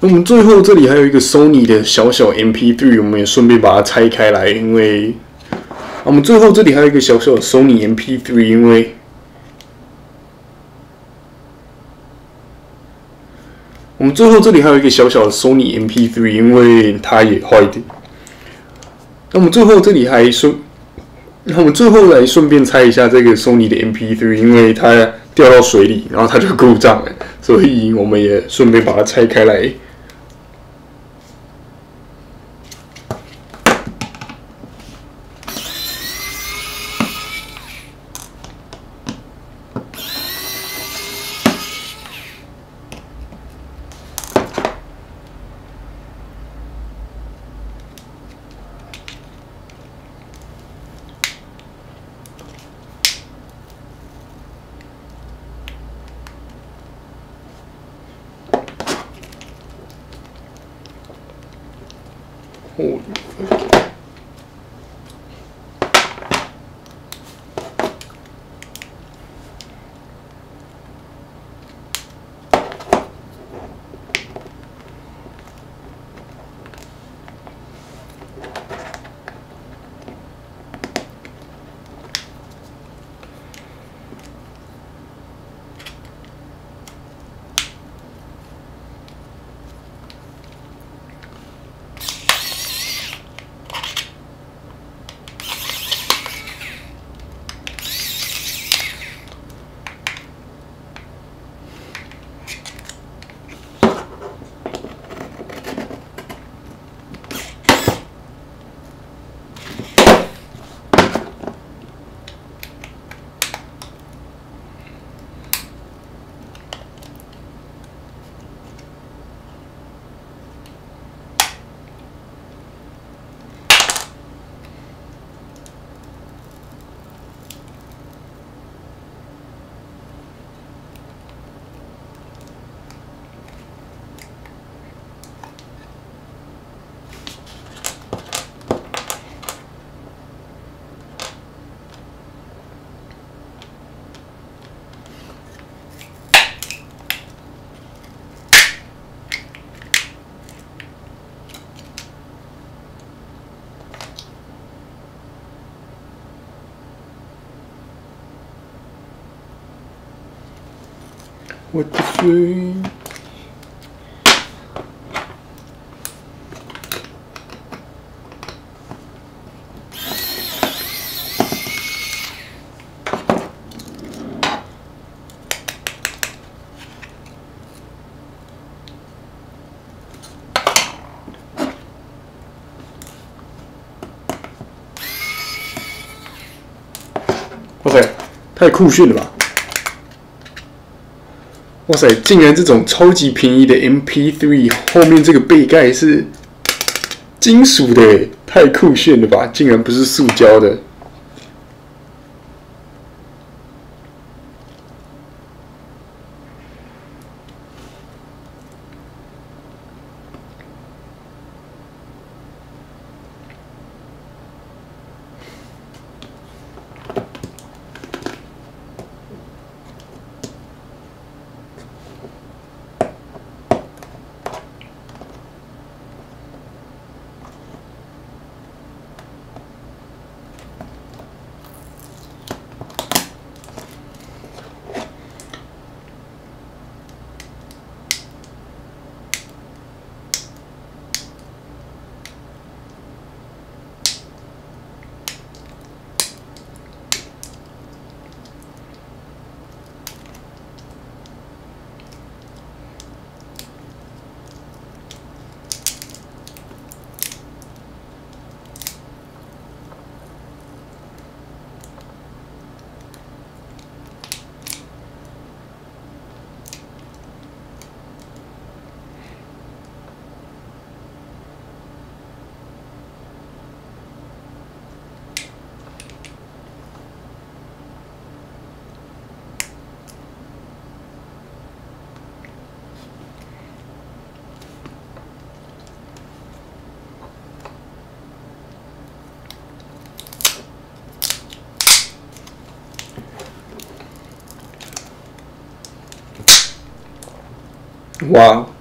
那么最后这里还有一个 Sony 的小小 MP3，我们也顺便把它拆开来，因为我们最后这里还有一个小小的 Sony MP3，因为我们最后这里还有一个小小的 Sony MP3，因为它也坏的。那么最后这里还顺，那我们最后来顺便拆一下这个 Sony 的 MP3，因为它掉到水里，然后它就故障了，所以我们也顺便把它拆开来。哦，我的水。哇塞，太酷炫了吧！哇塞，竟然这种超级便宜的 MP3 后面这个背盖是金属的，太酷炫了吧！竟然不是塑胶的。Wow.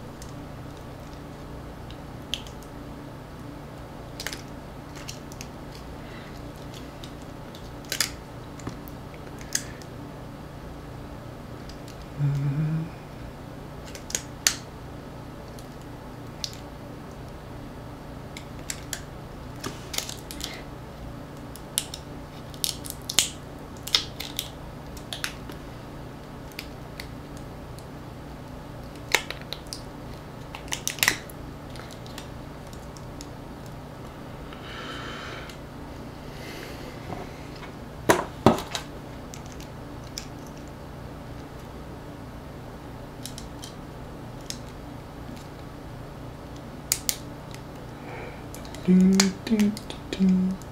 Mm-hmm. 哇！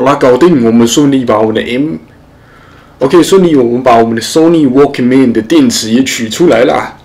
好啦，搞定！我们顺利把我们的 M，OK，顺利我们把我们的 Sony Walkman 的电池也取出来了。